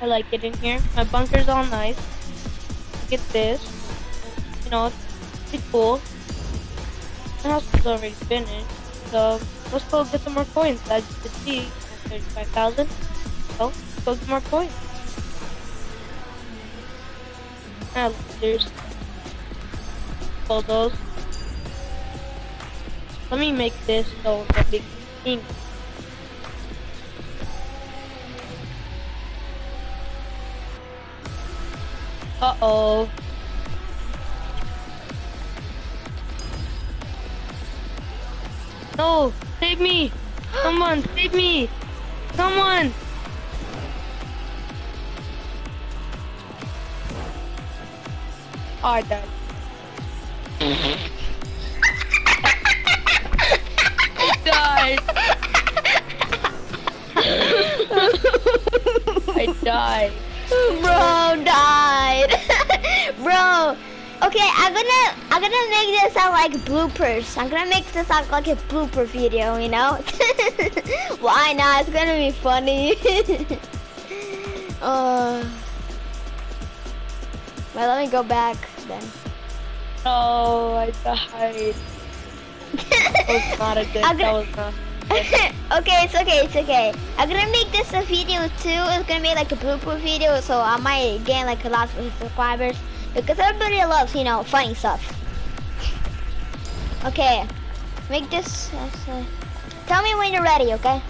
I like it in here. My bunker's all nice. Get this. You know, it's pretty cool. My house is already finished. So let's go get some more coins. As you can see, 35,000. So let's go get more coins. Now, there's all those. Let me make this so the big thing. Uh-oh. No! Save me! Someone, save me! Someone! I died. I died. I died. Bro died. Bro. Okay, I'm gonna I'm gonna make this sound like bloopers. I'm gonna make this sound like a blooper video, you know? Why not? It's gonna be funny. uh, well, let me go back then. Oh, I died. That was not a good. I'm That was not. okay, it's okay, it's okay. I'm gonna make this a video too. It's gonna be like a blooper video, so I might gain like a lot of subscribers because everybody loves, you know, funny stuff. Okay, make this. uh, Tell me when you're ready, okay?